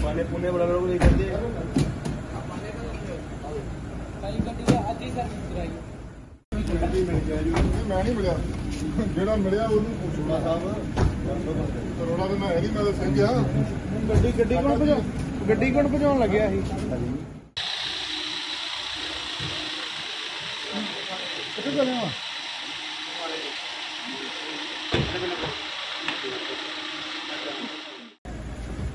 माने पुणे बड़ा लोग नहीं करते ਮੈਂ ਨਹੀਂ ਮਿਲਿਆ ਜਿਹੜਾ ਮਿਲਿਆ ਉਹਨੂੰ ਪੁੱਛਣਾ ਸਾਹਿਬ ਕਰੋੜਾ ਦੇ ਮੈਂ ਹੈ ਨਹੀਂ ਮੈਂ ਤਾਂ ਸਿੰਘ ਆ ਗੱਡੀ ਗੱਡੀ ਕੋਲ ਭਜਾ ਗੱਡੀ ਕੋਲ ਭਜਾਉਣ ਲੱਗਿਆ ਸੀ? ਕਿੱਥੇ ਚੱਲੇ ਆ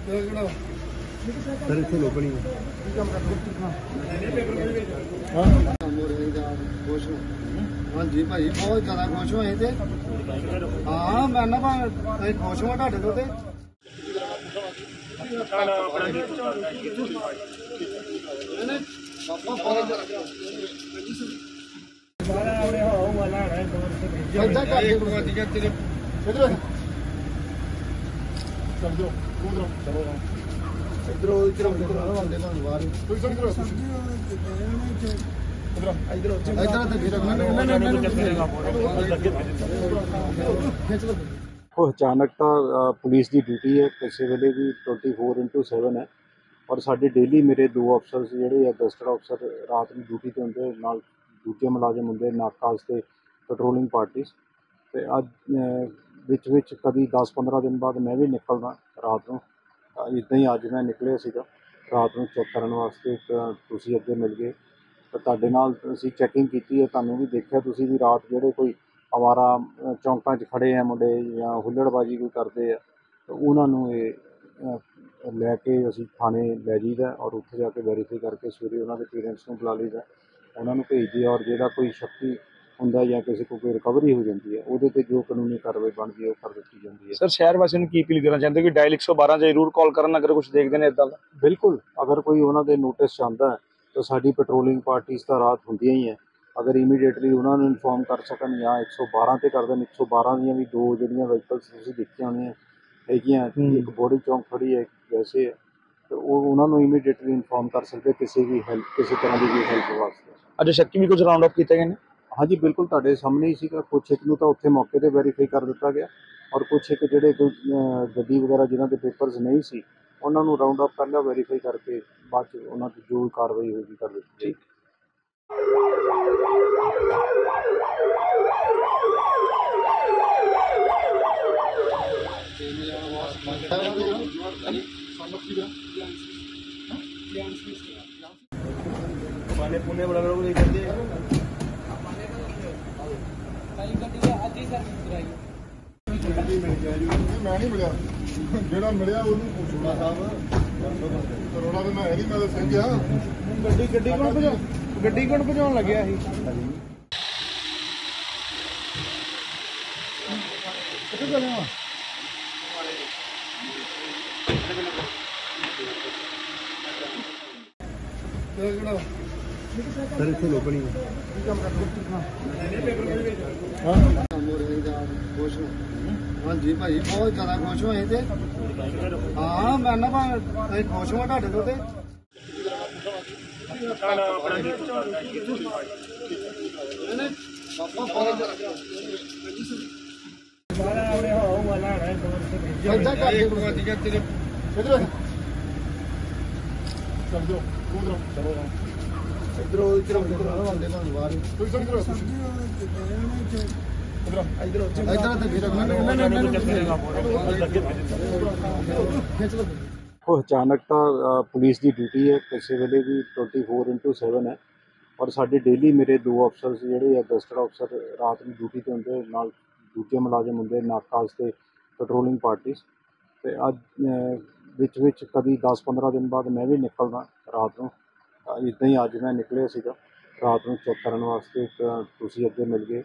ਸਰ ਇੱਥੇ ਲੋਕਣੀ ਕੀ ਕੰਮ ਕਰਦੇ ਹਾਂ ਮੋਰੇ ਦਾ ਖੁਸ਼ ਹਾਂ। ਹਾਂਜੀ ਭਾਈ ਬਹੁਤ ਜ਼ਿਆਦਾ ਖੁਸ਼ ਹੋਏ ਤੇ। ਹਾਂ ਮੈਂ ਨਾ ਭਾਵੇਂ ਅਸੀਂ ਖੁਸ਼ ਹਾਂ ਤੁਹਾਡੇ ਤੋਂ ਤੇ। ਏਦਾਂ ਕਰਦੇ ਕੋਈ ਕਿੱਧਰ ਚੱਲ ਜਾਓ ਉਧਰ। ਚਲੋ ਇਧਰੋਂ ਇਧਰੋਂ ਇਧਰੋਂ ਆਉਂਦੇ। ਤੁਹਾਨੂੰ ਬਾਹਰ ਤੁਸੀਂ ਸਰ ਕਿਧਰ ਇਧਰ। ਇਧਰ ਤੇ ਫਿਰ ਨਹੀਂ ਨਹੀਂ ਨਹੀਂ ਖਿੱਚ ਲਓ ਉਹ ਅਚਾਨਕ ਤਾਂ ਪੁਲਿਸ ਦੀ ਡਿਊਟੀ ਹੈ। ਕਿਸੇ ਵੇਲੇ ਵੀ 24/7 ਹੈ। ਔਰ ਸਾਡੇ ਡੇਲੀ ਮੇਰੇ ਦੋ ਅਫਸਰ ਜਿਹੜੇ ਆ ਗਸਟਡ ਅਫਸਰ ਰਾਤ ਨੂੰ ਡਿਊਟੀ ਤੇ ਹੁੰਦੇ ਨਾਲ ਦੂਜੇ ਮੁਲਾਜ਼ਮ ਹੁੰਦੇ ਨਾਕਾਸ ਤੇ ਪੈਟਰੋਲਿੰਗ ਪਾਰਟੀਆਂ ਤੇ ਅੱਜ ਵਿੱਚ ਵਿੱਚ ਕਦੀ 10-15 ਦਿਨ ਬਾਅਦ ਮੈਂ ਵੀ ਨਿਕਲਦਾ ਰਾਤ ਨੂੰ। ਇਦਾਂ ਹੀ ਅੱਜ ਮੈਂ ਨਿਕਲਿਆ ਸੀਗਾ। ਰਾਤ ਨੂੰ ਚੈੱਕ ਕਰਨ ਵਾਸਤੇ ਤੁਸੀਂ ਅੱਗੇ ਮਿਲ ਗਏ। ਤਾਂ ਤੁਹਾਡੇ ਨਾਲ ਅਸੀਂ ਚੈਕਿੰਗ ਕੀਤੀ ਹੈ, ਤੁਹਾਨੂੰ ਵੀ ਦੇਖਿਆ ਤੁਸੀਂ ਵੀ ਰਾਤ ਜਿਹੜੇ ਕੋਈ ਅਵਾਰਾ ਚੌਂਕਾਂ 'ਚ ਖੜੇ ਆ ਮੁੰਡੇ ਜਾਂ ਹੁੱਲੜਬਾਜੀ ਕੋਈ ਕਰਦੇ ਆ, ਤਾਂ ਉਹਨਾਂ ਨੂੰ ਇਹ ਲੈ ਕੇ ਅਸੀਂ ਥਾਣੇ ਲੈ ਜਾਈਦਾ ਔਰ ਉੱਥੇ ਜਾ ਕੇ ਵੈਰੀਫਾਈ ਕਰਕੇ ਸਵੇਰੇ ਉਹਨਾਂ ਦੇ ਪੇਰੈਂਟਸ ਨੂੰ ਬੁਲਾ ਲਈਦਾ। ਉਹਨਾਂ ਨੂੰ ਭੇਜਦੇ ਔਰ ਜਿਹੜਾ ਕੋਈ ਸ਼ੱਕੀ ਹੁੰਦਾ ਜਾਂ ਕਿਸੇ ਕੋਲ ਕੋਈ ਰਿਕਵਰੀ ਹੋ ਜਾਂਦੀ ਹੈ ਉਹਦੇ ਤੇ ਜੋ ਕਾਨੂੰਨੀ ਕਾਰਵਾਈ ਬਣਦੀ ਹੈ ਉਹ ਕਰ ਦਿੱਤੀ ਜਾਂਦੀ ਹੈ। ਸਰ ਸ਼ਹਿਰ ਵਾਸੀਆਂ ਨੂੰ ਕੀ ਅਪੀਲ ਕਰਨਾ ਚਾਹੁੰਦੇ ਕਿ ਡਾਇਲ 112 ਤੇ ਜ਼ਰੂਰ ਕਾਲ ਕਰਨ ਅਗਰ ਕੁਝ ਦੇਖਦੇ ਨੇ ਇਦਾਂ ਦਾ? ਬਿਲਕੁਲ ਅਗਰ ਕੋਈ ਉਹਨਾਂ ਦੇ ਨੋਟਿਸ ਹੈ ਤਾਂ ਸਾਡੀ ਪੈਟਰੋਲਿੰਗ ਪਾਰਟੀਆਂ ਤਾਂ ਰਾਤ ਹੁੰਦੀਆਂ ਹੀ ਹੈ। ਅਗਰ ਇਮੀਡੀਏਟਲੀ ਉਹਨਾਂ ਨੂੰ ਇਨਫੋਰਮ ਕਰ ਸਕਣ ਜਾਂ 112 ਤੇ ਕਰ ਦੇਣ 112 ਦੀਆਂ ਵੀ ਦੋ ਜਿਹੜੀਆਂ ਵਹੀਕਲਸ ਤੁਸੀਂ ਦੇਖੀਆਂ ਹੋਣੀਆਂ ਹੈਗੀਆਂ ਇੱਕ ਬੋਡੀ ਚੌਂਕ ਖੜੀ ਹੈ ਵੈਸੇ ਤੇ ਉਹ ਉਹਨਾਂ ਨੂੰ ਇਮੀਡੀਏਟਲੀ ਇਨਫੋਰਮ ਕਰ ਸਕਦੇ ਕਿਸੇ ਵੀ ਹੈਲਪ ਕਿਸੇ ਤਰ੍ਹਾਂ ਦੀ ਵੀ ਹੈਲਪ ਵਾਸਤੇ। ਅੱਜ ਸ਼ੱਕੀ ਵੀ ਕੁਝ ਰਾਉਂਡ ਅਪ ਕੀਤੇ ਗਏ ਨੇ? ਹਾਂਜੀ, ਬਿਲਕੁਲ ਤੁਹਾਡੇ ਸਾਹਮਣੇ ਹੀ ਸੀਗਾ। ਕੁਛ ਇੱਕ ਨੂੰ ਤਾਂ ਉੱਥੇ ਮੌਕੇ ਤੇ ਵੈਰੀਫਾਈ ਕਰ ਦਿੱਤਾ ਗਿਆ ਔਰ ਕੁਛ ਇੱਕ ਜਿਹੜੇ ਕੋਈ ਗੱਡੀ ਵਗੈਰਾ ਜਿਨ੍ਹਾਂ ਦੇ ਪੇਪਰਸ ਨਹੀਂ ਸੀ, ਉਹਨਾਂ ਨੂੰ ਰਾਉਂਡ ਅਪ ਪਹਿਲਾਂ ਵੈਰੀਫਾਈ ਕਰਕੇ ਬਾਅਦ ਚ ਉਹਨਾਂ ਦੀ ਜੋ ਕਾਰਵਾਈ ਹੋਏਗੀ ਕਰ ਦਿੱਤੀ ਜਾਏਗੀ। ਪਾਣੇ ਪੁਣੇ ਬੜਾ ਬੜਾ ਕੋਈ ਮੈਂ ਨਹੀਂ ਮਿਲਿਆ। ਜਿਹੜਾ ਮਿਲਿਆ ਉਹਨੂੰ ਪੁੱਛੂਗਾ ਸਾਹਿਬ। ਕਰੋਨਾ ਤੇ ਮੈਂ ਹੈ ਨਹੀਂ ਮੈਂ ਤਾਂ ਸਿੰਘ ਆ। ਗੱਡੀ ਗੱਡੀ ਕੋਣ ਭਜਾ ਗੱਡੀ ਕੋਣ ਭਜਾਉਣ ਲੱਗਿਆ ਸੀ? ਕਿੱਥੇ ਚੱਲੇ ਆ ਤੇ ਕਿਹੜਾ? ਸਰ ਇੱਥੇ ਲੋਕਣੀ ਕੀ ਕੰਮ ਕਰਦੇ ਮੋਰੇ ਦਾ ਖੁਸ਼ ਹਾਂ ਹਾਂਜੀ ਭਾਈ ਬਹੁਤ ਜ਼ਿਆਦਾ ਖੁਸ਼ ਹੋਏ ਤੇ। ਹਾਂ ਮੈਂ ਨਾ ਭਾਵੇਂ ਅਸੀਂ ਖੁਸ਼ ਹਾਂ ਤੁਹਾਡੇ ਤੋਂ। ਤੇ ਏਦਾਂ ਕਰਦੇ ਕੋਈ ਕਿੱਧਰ ਚੱਲ ਜਾਓ ਉਧਰ ਚਲੋ। ਇਧਰੋਂ ਇਧਰੋਂ ਤੁਸੀਂ ਇਧਰ ਇਧਰ ਤੇ ਫਿਰ ਖਿੱਚ ਲਓ ਉਹ ਅਚਾਨਕ ਤਾਂ ਪੁਲਿਸ ਦੀ ਡਿਊਟੀ ਹੈ। ਕਿਸੇ ਵੇਲੇ ਵੀ 24/7 ਹੈ। ਔਰ ਸਾਡੇ ਡੇਲੀ ਮੇਰੇ ਦੋ ਅਫਸਰ ਜਿਹੜੇ ਆ ਗਸਟਡ ਅਫਸਰ ਰਾਤ ਨੂੰ ਡਿਊਟੀ ਤੇ ਹੁੰਦੇ ਨਾਲ ਦੂਜੇ ਮੁਲਾਜ਼ਮ ਹੁੰਦੇ ਨਾਕਾਸ ਤੇ ਪੈਟਰੋਲਿੰਗ ਪਾਰਟੀਆਂ ਤੇ ਅੱਜ ਵਿੱਚ ਵਿੱਚ ਕਦੀ 10-15 ਦਿਨ ਬਾਅਦ ਮੈਂ ਵੀ ਨਿਕਲਦਾ ਰਾਤ ਨੂੰ। ਇਦਾਂ ਹੀ ਅੱਜ ਮੈਂ ਨਿਕਲਿਆ ਸੀਗਾ। ਰਾਤ ਨੂੰ ਚੈੱਕ ਕਰਨ ਵਾਸਤੇ ਤਾਂ ਤੁਸੀਂ ਅੱਗੇ ਮਿਲ ਗਏ।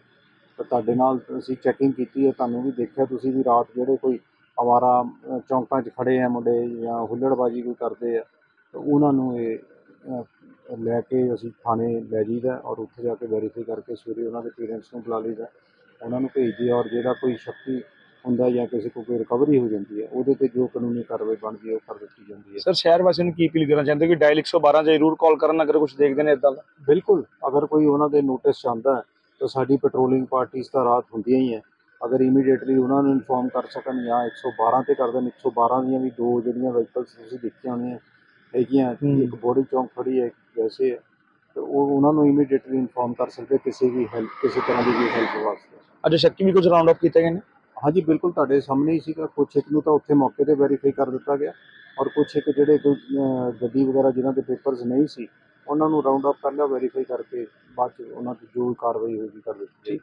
ਤਾਂ ਤੁਹਾਡੇ ਨਾਲ ਅਸੀਂ ਚੈਕਿੰਗ ਕੀਤੀ ਹੈ, ਤੁਹਾਨੂੰ ਵੀ ਦੇਖਿਆ, ਤੁਸੀਂ ਵੀ ਰਾਤ ਜਿਹੜੇ ਕੋਈ ਅਵਾਰਾ ਚੌਂਕਾਂ 'ਚ ਖੜੇ ਆ ਮੁੰਡੇ ਜਾਂ ਹੁੱਲੜਬਾਜੀ ਕੋਈ ਕਰਦੇ ਆ, ਤਾਂ ਉਹਨਾਂ ਨੂੰ ਇਹ ਲੈ ਕੇ ਅਸੀਂ ਥਾਣੇ ਲੈ ਜਾਈਦਾ ਔਰ ਉੱਥੇ ਜਾ ਕੇ ਵੈਰੀਫਾਈ ਕਰਕੇ ਸਵੇਰੇ ਉਹਨਾਂ ਦੇ ਪੇਰੈਂਟਸ ਨੂੰ ਬੁਲਾ ਲਈਦਾ। ਉਹਨਾਂ ਨੂੰ ਭੇਜਦੇ ਔਰ ਜਿਹੜਾ ਕੋਈ ਸ਼ੱਕੀ ਹੁੰਦਾ ਜਾਂ ਕਿਸੇ ਕੋਲ ਕੋਈ ਰਿਕਵਰੀ ਹੋ ਜਾਂਦੀ ਹੈ ਉਹਦੇ ਤੇ ਜੋ ਕਾਨੂੰਨੀ ਕਾਰਵਾਈ ਬਣਦੀ ਹੈ ਉਹ ਕਰ ਦਿੱਤੀ ਜਾਂਦੀ ਹੈ। ਸਰ ਸ਼ਹਿਰ ਵਾਸੀਆਂ ਨੂੰ ਕੀ ਅਪੀਲ ਕਰਨਾ ਚਾਹੁੰਦੇ ਹੋ ਕਿ ਡਾਇਲ 112 ਤੇ ਜ਼ਰੂਰ ਕਾਲ ਕਰਨ ਅਗਰ ਕੁਝ ਦੇਖਦੇ ਨੇ ਇਦਾਂ ਦਾ? ਬਿਲਕੁਲ ਅਗਰ ਕੋਈ ਉਹਨਾਂ ਦੇ ਨੋਟਿਸ ਹੈ ਤਾਂ ਸਾਡੀ ਪੈਟਰੋਲਿੰਗ ਪਾਰਟੀਆਂ ਤਾਂ ਰਾਤ ਹੁੰਦੀਆਂ ਹੀ ਹੈ। ਅਗਰ ਇਮੀਡੀਏਟਲੀ ਉਹਨਾਂ ਨੂੰ ਇਨਫੋਰਮ ਕਰ ਸਕਣ ਜਾਂ 112 ਤੇ ਕਰ ਦੇਣ 112 ਦੀਆਂ ਵੀ ਦੋ ਜਿਹੜੀਆਂ ਵਹੀਕਲਸ ਤੁਸੀਂ ਦੇਖੀਆਂ ਹੋਣੀਆਂ ਹੈਗੀਆਂ। ਇੱਕ ਬੋਡੀ ਚੌਂਕ ਖੜੀ ਹੈ ਵੈਸੇ ਤੇ ਉਹ ਉਹਨਾਂ ਨੂੰ ਇਮੀਡੀਏਟਲੀ ਇਨਫੋਰਮ ਕਰ ਸਕਦੇ ਕਿਸੇ ਵੀ ਹੈਲਪ ਕਿਸੇ ਤਰ੍ਹਾਂ ਦੀ ਵੀ ਹੈਲਪ ਵਾਸਤੇ। ਅੱਜ ਸ਼ੱਕੀ ਵੀ ਕੁਝ ਰਾਉਂਡ ਅਪ ਕੀਤੇ ਗਏ ਨੇ? ਹਾਂਜੀ, ਬਿਲਕੁਲ ਤੁਹਾਡੇ ਸਾਹਮਣੇ ਹੀ ਸੀਗਾ। ਕੁਛ ਇੱਕ ਨੂੰ ਤਾਂ ਉੱਥੇ ਮੌਕੇ ਤੇ ਵੈਰੀਫਾਈ ਕਰ ਦਿੱਤਾ ਗਿਆ ਔਰ ਕੁਛ ਇੱਕ ਜਿਹੜੇ ਕੋਈ ਗੱਡੀ ਵਗੈਰਾ ਜਿਨ੍ਹਾਂ ਦੇ ਪੇਪਰਸ ਨਹੀਂ ਸੀ, ਉਹਨਾਂ ਨੂੰ ਰਾਉਂਡ ਅਪ ਕਰ ਲਿਆ ਵੈਰੀਫਾਈ ਕਰਕੇ ਬਾਅਦ ਚ ਉਹਨਾਂ ਦੀ ਜੋ ਕਾਰਵਾਈ ਹੋਏਗੀ ਕਰ ਦਿੱਤੀ ਜਾਏਗੀ।